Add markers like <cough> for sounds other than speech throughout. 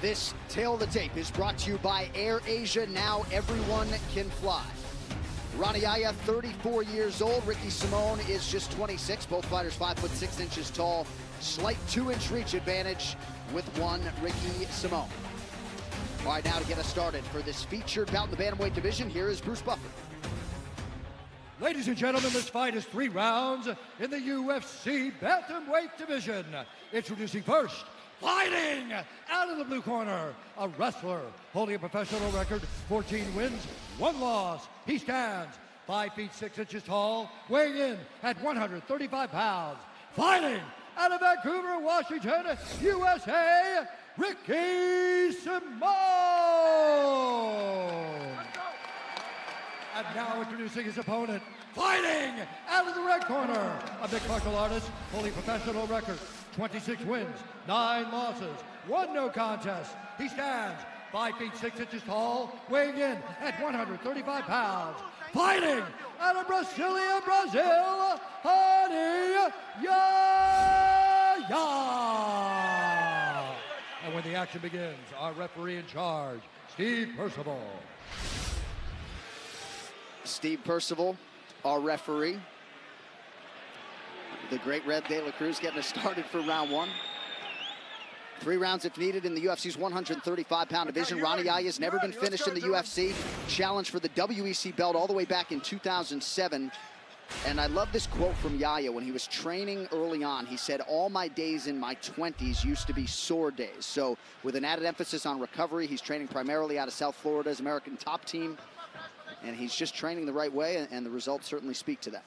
This Tale of the Tape is brought to you by Air Asia. Now everyone can fly. Ronnie Yahya, 34 years old. Ricky Simone is just 26. Both fighters 5 foot 6 inches tall. Slight 2-inch reach advantage with one Ricky Simone. All right, now to get us started for this featured bout in the bantamweight division, here is Bruce Buffer. Ladies and gentlemen, this fight is three rounds in the UFC Bantamweight division. Introducing first, fighting out of the blue corner, a wrestler holding a professional record, 14 wins, one loss. He stands 5 feet 6 inches tall, weighing in at 135 pounds. Fighting out of Vancouver, Washington, USA, Ricky Simon. And now introducing his opponent, fighting out of the red corner, a mixed martial artist, holding professional record, 26 wins, 9 losses, 1 no contest. He stands 5 feet 6 inches tall, weighing in at 135 pounds. Fighting out of Brasilia, Brazil, Rani Yahya. And when the action begins, our referee in charge, Steve Percival. Steve Percival, our referee. The great Red De La Cruz getting us started for round one. Three rounds if needed in the UFC's 135-pound division. Rani Yahya has never been finished in the UFC. Challenged for the WEC belt all the way back in 2007. And I love this quote from Yahya when he was training early on. He said, all my days in my 20s used to be sore days. So with an added emphasis on recovery, he's training primarily out of South Florida's American top team. And he's just training the right way, and the results certainly speak to that.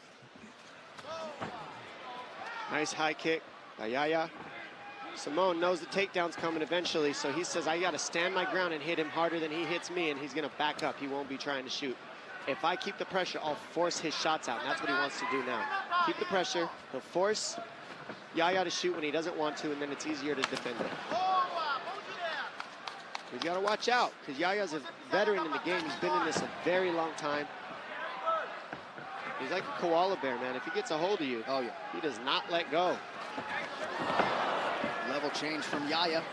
Nice high kick by Yahya. Simone knows the takedown's coming eventually, so he says, I got to stand my ground and hit him harder than he hits me, and he's going to back up. He won't be trying to shoot. If I keep the pressure, I'll force his shots out, and that's what he wants to do now. Keep the pressure. He'll force Yahya to shoot when he doesn't want to, and then it's easier to defend it. He's got to watch out, because Yahya's a veteran in the game. He's been in this a very long time. He's like a koala bear, man. If he gets a hold of you, oh yeah, he does not let go. Level change from Yahya.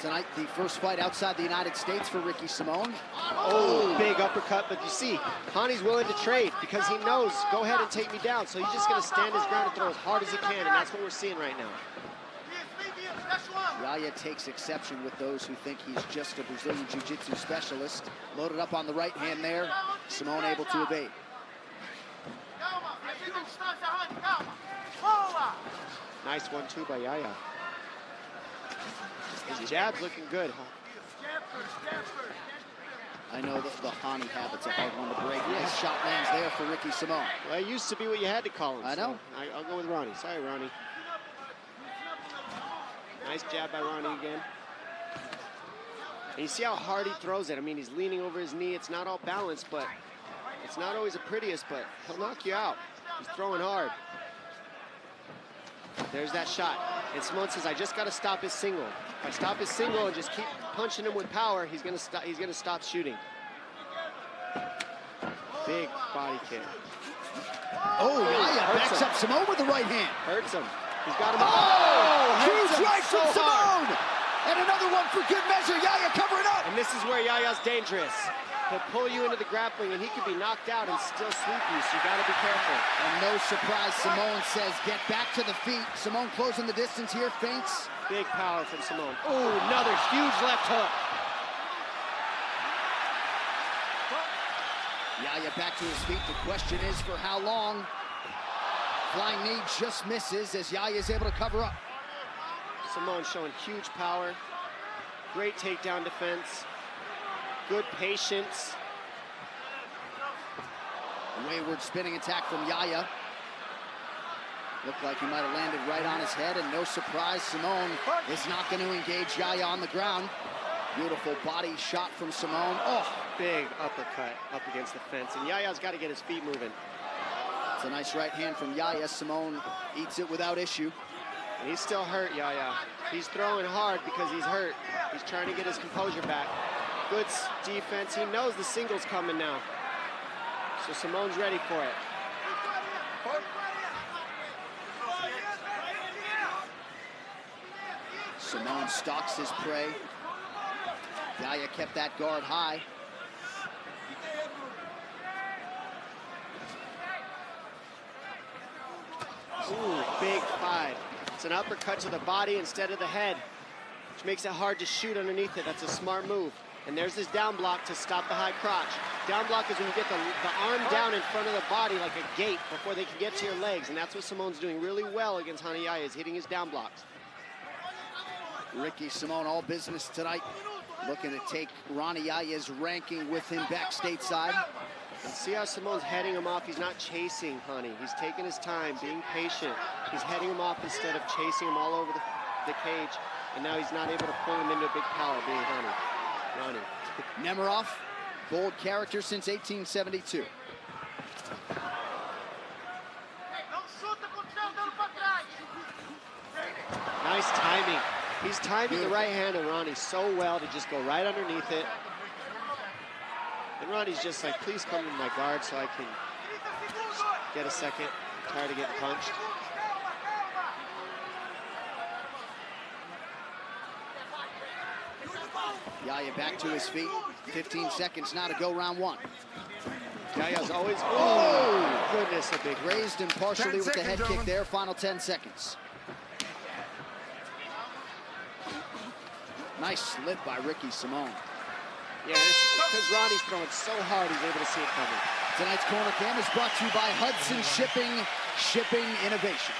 Tonight, the first fight outside the United States for Ricky Simon. Oh, big uppercut, but you see, Rani's willing to trade because he knows, go ahead and take me down. So he's just going to stand his ground and throw as hard as he can, and that's what we're seeing right now. Yahya takes exception with those who think he's just a Brazilian Jiu-Jitsu specialist. Loaded up on the right hand there. Simon able to evade. Nice one, too, by Yahya. His jab's looking good. I know that the Hani habit's a hard one to break. Nice shot lands there for Ricky Simon. Well, it used to be what you had to call him. I know. So I, will go with Ronnie. Sorry, Ronnie. Nice jab by Ronnie again. And you see how hard he throws it. I mean, he's leaning over his knee. It's not all balanced, but it's not always the prettiest, but he'll knock you out. He's throwing hard. There's that shot. And Simon says, I just got to stop his single. If I stop his single and just keep punching him with power, he's going to stop he's going to stop shooting. Big body kick. Oh, Yahya backs him. up Simone with the right hand. Hurts him. He's got him. Oh, huge right so from Simon. And another one for good measure. Yahya covering up. And this is where Yahya's dangerous. He'll pull you into the grappling, and he could be knocked out and still sweep you, so you got to be careful. And no surprise, Simone says, get back to the feet. Simon closing the distance here, feints. Big power from Simone. Oh, another huge left hook. Yahya back to his feet. The question is for how long? Flying knee just misses as Yahya is able to cover up. Simone showing huge power. Great takedown defense. Good patience. Wayward spinning attack from Yahya. Looked like he might have landed right on his head, and no surprise, Simone is not going to engage Yahya on the ground. Beautiful body shot from Simone. Oh, big uppercut up against the fence, and Yahya's got to get his feet moving. It's a nice right hand from Yahya. Simone eats it without issue. And he's still hurt, Yahya. He's throwing hard because he's hurt. He's trying to get his composure back. Good defense. He knows the single's coming now. So Simon's ready for it. Simone stalks his prey. Yahya kept that guard high. Ooh, big five. It's an uppercut to the body instead of the head, which makes it hard to shoot underneath it. That's a smart move. And there's this down block to stop the high crotch. Down block is when you get the, the arm down in front of the body like a gate before they can get to your legs. And that's what Simone's doing really well against Rani Yahya is hitting his down blocks. Ricky Simone, all business tonight. Looking to take Rani Yahya's ranking with him back stateside. And see how Simone's heading him off. He's not chasing Honey. He's taking his time, being patient. He's heading him off instead of chasing him all over the, the cage. And now he's not able to pull him into a big power being Honey. Ronnie. Nemiroff, bold character since 1872. Nice timing. He's timing the right hand of Ronnie so well to just go right underneath it. And Ronnie's just like, please come to my guard so I can get a second. I'm tired of getting punched. Yahya back to his feet. 15 seconds now to go round one. Yahya's always, oh, goodness, a big Raised and partially with the head kick there. Final 10 seconds. Nice slip by Ricky Simone. Yeah, because Ronnie's throwing so hard, he's able to see it coming. Tonight's corner cam is brought to you by Hudson Shipping, Shipping Innovation.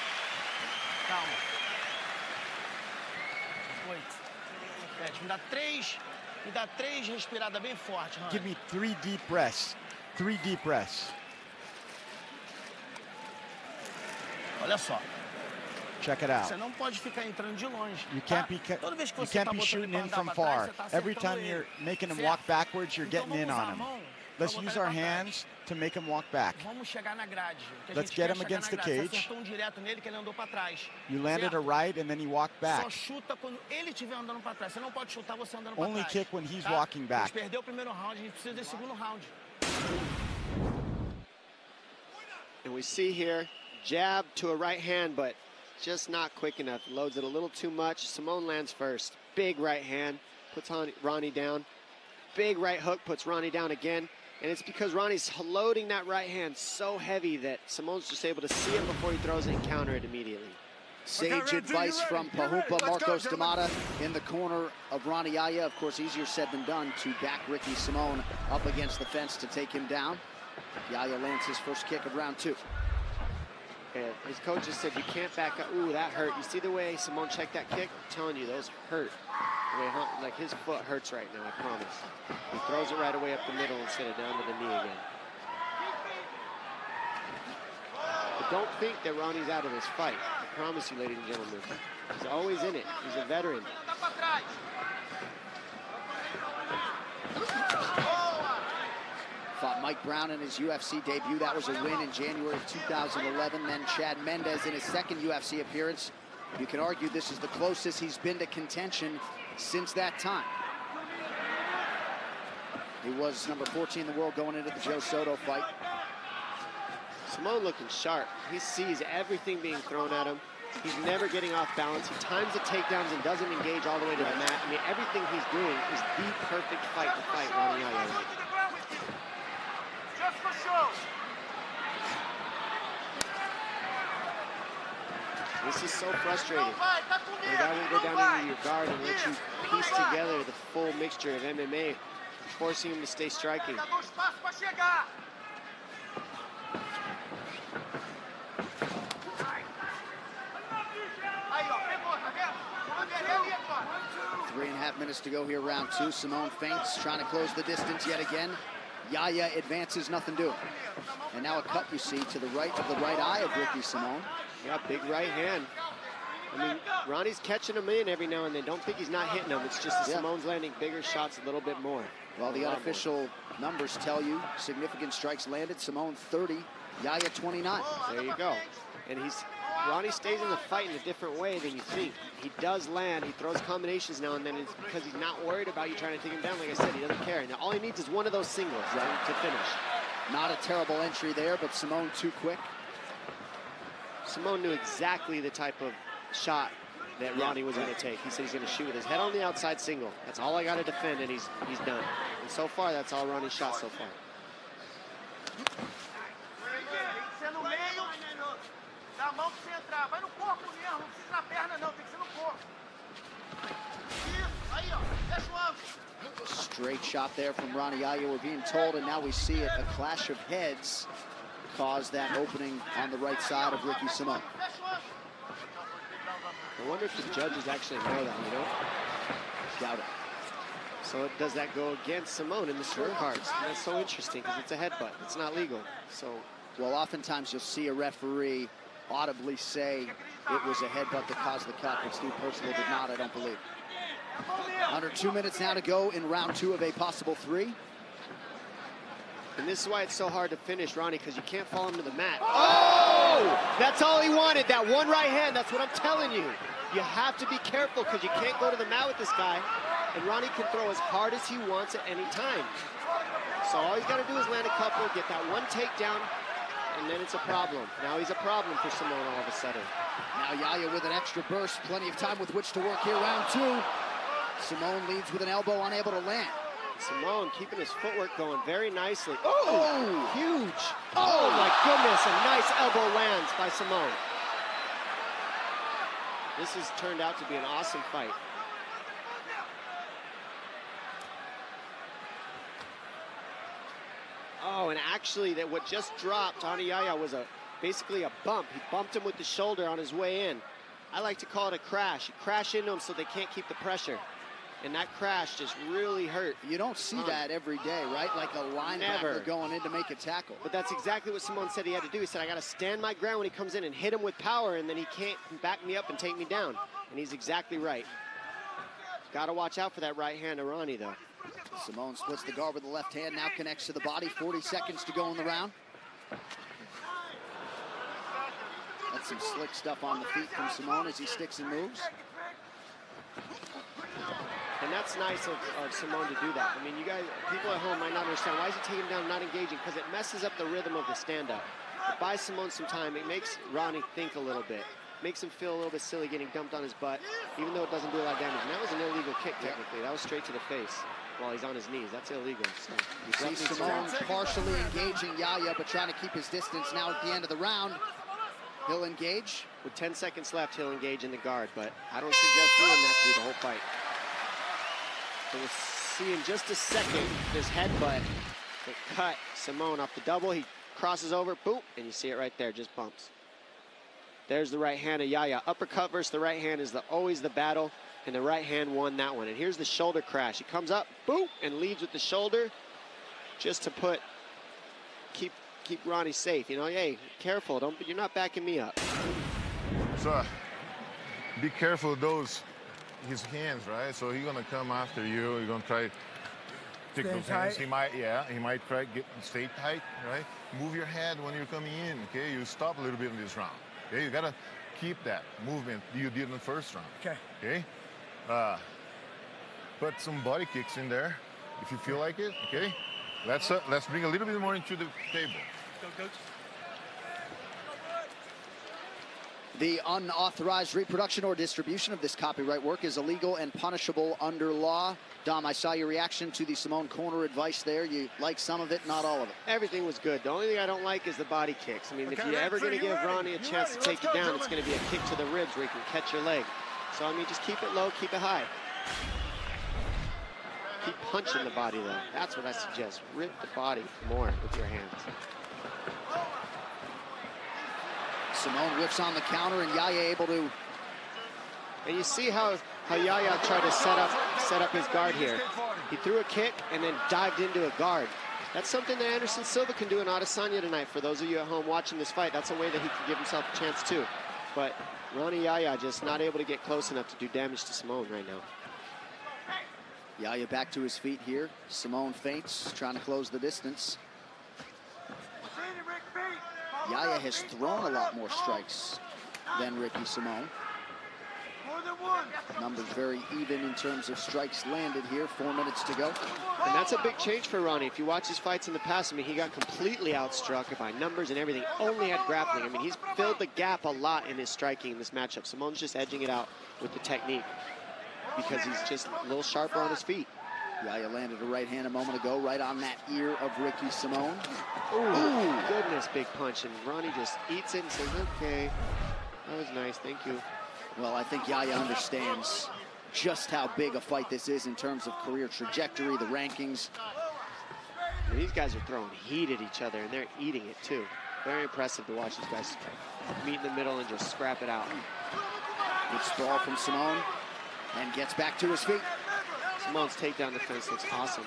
Me dá três. Me dá três respirada bem forte, Rani. Give me three deep breaths. Three deep breaths. Olha só. Check it out. Você não pode ficar entrando de longe. You tá? can't be ca- Toda vez que you você can't tá be shooting in from far. tá Every time you're making him walk backwards, you're Então getting in on him. Mão Let's use our ele pra trás. hands to make him walk back. Vamos chegar na grade. O que a Let's get him against the cage. acertou um direto nele que ele andou pra trás. You landed a right and then he walked back. Só chuta quando ele estiver andando pra trás. Você não pode chutar você andando pra Only kick when he's walking back. A gente perdeu o primeiro round, a gente precisa desse segundo round. And we see here, jab to a right hand, but just not quick enough. Loads it a little too much. Simone lands first. Big right hand, puts Ronnie down. Big right hook, puts Ronnie down again. And it's because Ronnie's loading that right hand so heavy that Simone's just able to see it before he throws it and counter it immediately. Sage advice from Pahupa Marcos Damata in the corner of Ronnie Yahya. Of course, easier said than done to back Ricky Simone up against the fence to take him down. Yahya lands his first kick of round two. And his coach just said, you can't back up. Ooh, that hurt. You see the way Simone checked that kick? I'm telling you, those hurt. Like his foot hurts right now, I promise. He throws it right away up the middle instead of down to the knee again. But don't think that Ronnie's out of this fight. I promise you, ladies and gentlemen. He's always in it. He's a veteran. Fought Mike Brown in his UFC debut. That was a win in January of 2011. Then Chad Mendes in his second UFC appearance. You can argue this is the closest he's been to contention since that time. He was number 14 in the world going into the Joe Soto fight. Simone looking sharp. He sees everything being thrown at him. He's never getting off balance. He times the takedowns and doesn't engage all the way to the mat. I mean, everything he's doing is the perfect fight to fight Ronnie Yahya. This is so frustrating. The guy will go down into your guard and let you piece together the full mixture of MMA, forcing him to stay striking. Three and a half minutes to go here, round two. Simone feints, trying to close the distance yet again. Yahya advances, nothing doing. And now a cut you see to the right of the right eye of Ricky Simone. Yeah, big right hand. I mean, Ronnie's catching him in every now and then. Don't think he's not hitting them. It's just that Yeah. Simone's landing bigger shots a little bit more. Well, the lot more. numbers tell you significant strikes landed. Simone 30, Yahya 29. There you go. And he's Ronnie stays in the fight in a different way than you think. He does land. He throws combinations now and then. It's because he's not worried about you trying to take him down. Like I said, he doesn't care. Now all he needs is one of those singles right, to finish. Not a terrible entry there, but Simone too quick. Simone knew exactly the type of shot that Yeah. Ronnie was going to take. He said he's going to shoot with his head on the outside single. That's all I got to defend, and he's he's done. And so far, that's all Ronnie shot so far. No corpo mesmo, não precisa na perna não, tem que ser no corpo. Isso, aí ó, fecha o ângulo. Straight shot there from Ronnie Yahya. We're being told, and now we see it, a clash of heads caused that opening on the right side of Ricky Simone. Fecha o ângulo. I wonder if the judges actually know that, you know? Doubt it. So does that go against Simone in the scorecards? And that's so interesting because it's a headbutt. It's not legal. So Well, oftentimes you'll see a referee audibly say it was a headbutt that caused the cut, but Steve Percival did not, I don't believe. Under two minutes now to go in round two of a possible three. And this is why it's so hard to finish Ronnie because you can't fall him to the mat. Oh! That's all he wanted, that one right hand. That's what I'm telling you. You have to be careful because you can't go to the mat with this guy. And Ronnie can throw as hard as he wants at any time. So all he's got to do is land a couple, get that one takedown, and then it's a problem. Now he's a problem for Simone all of a sudden. Now Yahya with an extra burst, plenty of time with which to work here. Round two. Simone leads with an elbow, unable to land. Simone keeping his footwork going very nicely. Oh! Huge. Oh! oh my goodness, a nice elbow lands by Simone. This has turned out to be an awesome fight. Oh, and actually that what just dropped on Yahya was a basically a bump. He bumped him with the shoulder on his way in. I like to call it a crash. You crash into him so they can't keep the pressure. And that crash just really hurt. You don't see Um, that every day, right? Like a linebacker Never. going in to make a tackle. But that's exactly what Simone said he had to do. He said, I got to stand my ground when he comes in and hit him with power, and then he can't back me up and take me down. And he's exactly right. Got to watch out for that right hand of Ronnie, though. Simone splits the guard with the left hand, now connects to the body. 40 seconds to go in the round. That's some slick stuff on the feet from Simone as he sticks and moves. And that's nice of, of Simone to do that. I mean, you guys, people at home might not understand. Why is he taking him down, not engaging? Because it messes up the rhythm of the stand-up. It buys Simone some time. It makes Ronnie think a little bit. Makes him feel a little bit silly getting dumped on his butt, even though it doesn't do a lot of damage. And that was an illegal kick, technically. That was straight to the face while he's on his knees. That's illegal. So You see Simone partially engaging Yahya, but trying to keep his distance. Now at the end of the round, he'll engage. With 10 seconds left, he'll engage in the guard, but I don't suggest doing that through the whole fight. So we'll see in just a second this headbutt that cut Simone off the double. He crosses over, boom, and you see it right there, just bumps. There's the right hand of Yahya. Uppercut versus the right hand is the, always the battle, and the right hand won that one. And here's the shoulder crash. He comes up, boom, and leads with the shoulder just to put, keep keep Ronnie safe. You know, hey, careful, don't, you're not backing me up. So uh, be careful of those his hands, right? So he's gonna come after you. You're gonna try take Stay those hands. He might, yeah, he might try get stay tight, right? Move your head when you're coming in. Okay, you stop a little bit in this round. Okay, you gotta keep that movement you did in the first round. Okay. Okay. Uh, put some body kicks in there if you feel like it. Okay. Let's uh, let's bring a little bit more into the table. The unauthorized reproduction or distribution of this copyright work is illegal and punishable under law. Dom, I saw your reaction to the Simone Corner advice there. You like some of it, not all of it. Everything was good. The only thing I don't like is the body kicks. I mean, if you're ever going to give ready? Ronnie a You chance ready? to take Let's you go, down, it's going to be a kick to the ribs where he can catch your leg. So, I mean, just keep it low, keep it high. Keep punching the body, though. That's what I suggest. Rip the body more with your hands. Simone whips on the counter, and Yahya able to And you see how, how Yahya tried to set up, set up his guard here. He threw a kick and then dived into a guard. That's something that Anderson Silva can do in Adesanya tonight. For those of you at home watching this fight, that's a way that he can give himself a chance too. But Ronnie Yahya just not able to get close enough to do damage to Simone right now. Yahya back to his feet here. Simone feints, trying to close the distance. Yahya has thrown a lot more strikes than Ricky Simone. More than one. Numbers very even in terms of strikes landed here. Four minutes to go. And that's a big change for Ronnie. If you watch his fights in the past, I mean, he got completely outstruck by numbers and everything. Only had grappling. I mean, he's filled the gap a lot in his striking in this matchup. Simone's just edging it out with the technique because he's just a little sharper on his feet. Yahya landed a right hand a moment ago, right on that ear of Ricky Simone. Ooh, goodness, big punch. And Ronnie just eats it and says, okay, that was nice, thank you. Well, I think Yahya understands just how big a fight this is in terms of career trajectory, the rankings. These guys are throwing heat at each other, and they're eating it too. Very impressive to watch these guys meet in the middle and just scrap it out. Good sprawl from Simone, and gets back to his feet. Simone's takedown defense looks awesome.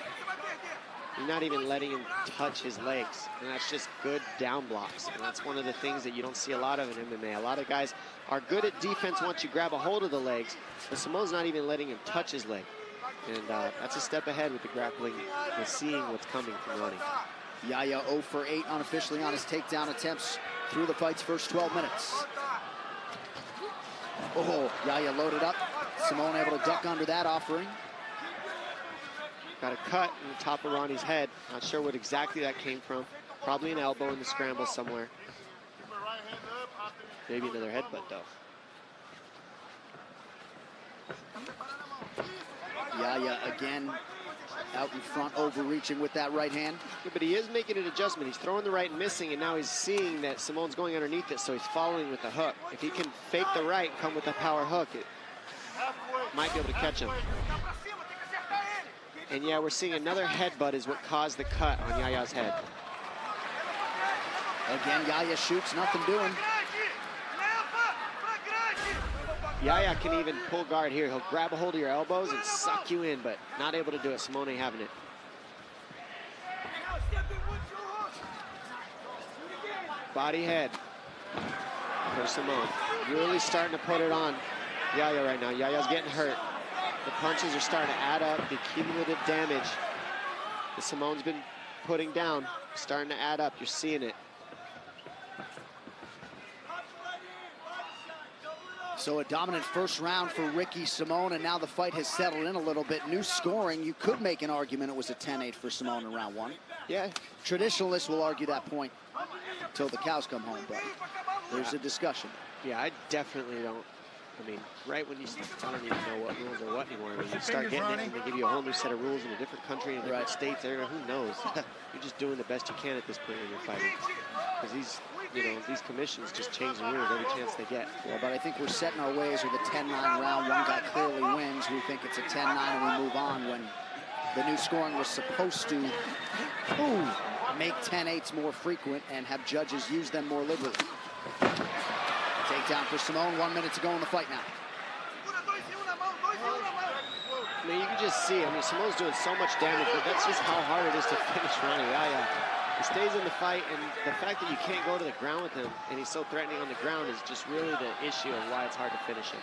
He's not even letting him touch his legs, and that's just good down blocks. And that's one of the things that you don't see a lot of in MMA. A lot of guys are good at defense once you grab a hold of the legs, but Simone's not even letting him touch his leg. And uh, that's a step ahead with the grappling and seeing what's coming from Ronnie. Yahya 0 for 8 unofficially on his takedown attempts through the fight's first 12 minutes. Oh, Yahya loaded up. Simone able to duck under that offering. Got a cut in the top of Ronnie's head. Not sure what exactly that came from. Probably an elbow in the scramble somewhere. Maybe another headbutt though. Yahya again out in front, overreaching with that right hand. Yeah, but he is making an adjustment. He's throwing the right and missing, and now he's seeing that Simone's going underneath it, so he's following with the hook. If he can fake the right come with a power hook, it might be able to catch him. And yeah, we're seeing another headbutt is what caused the cut on Yahya's head. Again, Yahya shoots, nothing doing. Yahya can even pull guard here. He'll grab a hold of your elbows and suck you in, but not able to do it. Simone having it. Body head for Simone. Really starting to put it on Yahya right now. Yahya's getting hurt. The punches are starting to add up. The cumulative damage that Simone's been putting down starting to add up. You're seeing it. So a dominant first round for Ricky Simone, and now the fight has settled in a little bit. New scoring, you could make an argument it was a 10-8 for Simone in round one. Yeah. Traditionalists will argue that point until the cows come home, but there's a discussion. Yeah, I definitely don't. I mean, right when you, I don't even know what rules are what anymore. When you start getting it and they give you a whole new set of rules in a different country, in a different Right. states, area, who knows? <laughs> you're just doing the best you can at this point when you're fighting. Because these, you know, these commissions just change the rules every chance they get. Well, but I think we're setting our ways with a 10-9 round. One guy clearly wins. We think it's a 10-9 and we move on when the new scoring was supposed to ooh, make 10-8s more frequent and have judges use them more liberally. Takedown for Simone. One minute to go in the fight now. I mean, you can just see, I mean, Simone's doing so much damage, but that's just how hard it is to <laughs> finish Ronnie Yahya. Uh, he stays in the fight, and the fact that you can't go to the ground with him, and he's so threatening on the ground is just really the issue of why it's hard to finish him.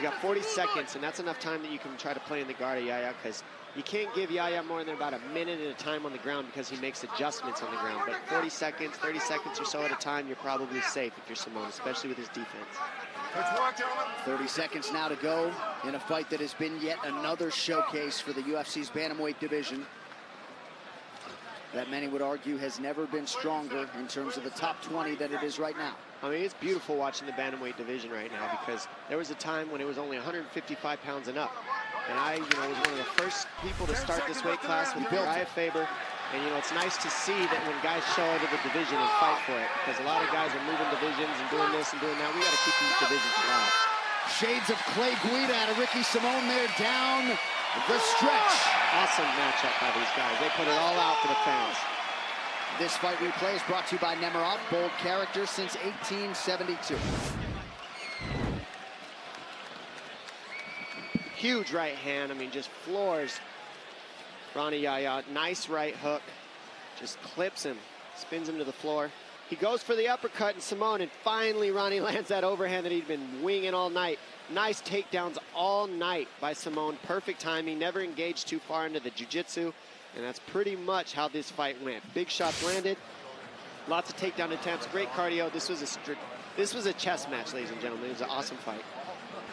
You got 40 seconds, and that's enough time that you can try to play in the guard of Yahya, because you can't give Yahya more than about a minute at a time on the ground because he makes adjustments on the ground. But 40 seconds, 30 seconds or so at a time, you're probably safe if you're Simone, especially with his defense. 30 seconds now to go in a fight that has been yet another showcase for the UFC's bantamweight division that many would argue has never been stronger in terms of the top 20 than it is right now. I mean, it's beautiful watching the bantamweight division right now because there was a time when it was only 155 pounds and up. And I, you know, was one of the first people to start this weight class with Urijah Faber. And, you know, it's nice to see that when guys show up to the division and fight for it because a lot of guys are moving divisions and doing this and doing that. We got to keep these divisions alive. Shades of Clay Guida and Ricky Simone there down the stretch. Awesome matchup by these guys. They put it all out for the fans. This fight replay is brought to you by Nemiroff, bold character since 1872. Huge right hand. I mean, just floors Ronnie Yahya. Nice right hook. Just clips him, spins him to the floor. He goes for the uppercut and Simone, and finally Ronnie <laughs> lands that overhand that he'd been winging all night. Nice takedowns all night by Simone. Perfect timing, never engaged too far into the jiu-jitsu. And that's pretty much how this fight went. Big shots landed, lots of takedown attempts, great cardio. This was a this was a chess match, ladies and gentlemen. It was an awesome fight.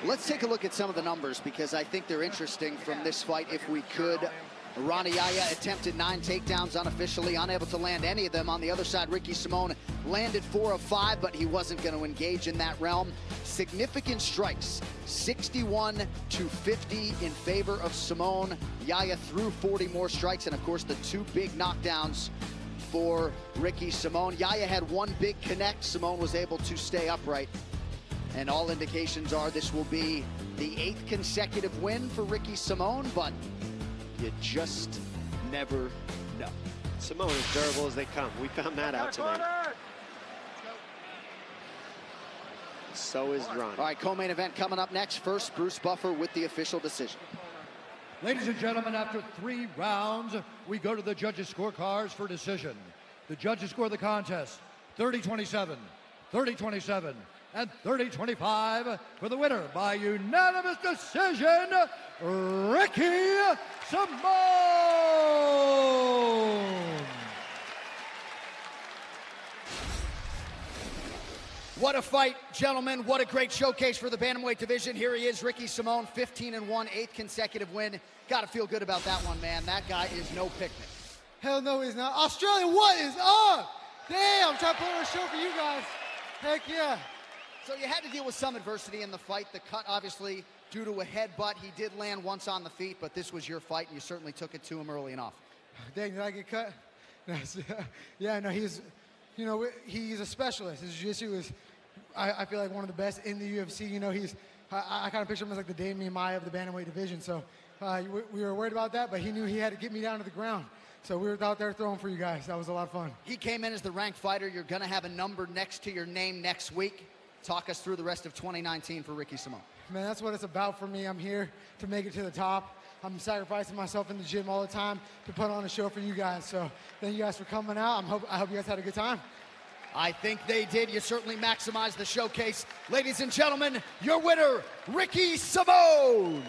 Let's take a look at some of the numbers because I think they're interesting from this fight if we could. Rani Yahya attempted nine takedowns unofficially, unable to land any of them. On the other side, Ricky Simone landed four of five, but he wasn't going to engage in that realm. Significant strikes, 61 to 50 in favor of Simone. Yahya threw 40 more strikes, and of course, the two big knockdowns for Ricky Simone. Yahya had one big connect. Simone was able to stay upright. And all indications are this will be the eighth consecutive win for Ricky Simone, but you just never know. Simone is durable as they come. We found that out tonight. So is Ron. All right, co-main event coming up next. First, Bruce Buffer with the official decision. Ladies and gentlemen, after three rounds, we go to the judges' scorecards for decision. The judges score the contest 30-27, 30-27, and 30-25 for the winner by unanimous decision, Ricky Simone. What a fight, gentlemen. What a great showcase for the bantamweight division. Here he is, Ricky Simone, 15 and 1, eighth consecutive win. Got to feel good about that one, man. That guy is no picnic. Hell no, he's not. Australia, what is up? Damn, I'm trying to put on a show for you guys. Heck yeah. So you had to deal with some adversity in the fight. The cut, obviously, due to a headbutt. He did land once on the feet, but this was your fight, and you certainly took it to him early enough. Dang, did I get cut? <laughs> <laughs> yeah, no, he's, you know, he's a specialist. His jiu-jitsu is, I, I, feel like, one of the best in the UFC. You know, he's, I, I kind of picture him as like the Damian Maia of the bantamweight division. So uh, we, we were worried about that, but he knew he had to get me down to the ground. So we were out there throwing for you guys. That was a lot of fun. He came in as the ranked fighter. You're going to have a number next to your name next week. Talk us through the rest of 2019 for Ricky Simone. Man, that's what it's about for me. I'm here to make it to the top. I'm sacrificing myself in the gym all the time to put on a show for you guys. So thank you guys for coming out. Hope, I hope you guys had a good time. I think they did. You certainly maximized the showcase. Ladies and gentlemen, your winner, Ricky Simone.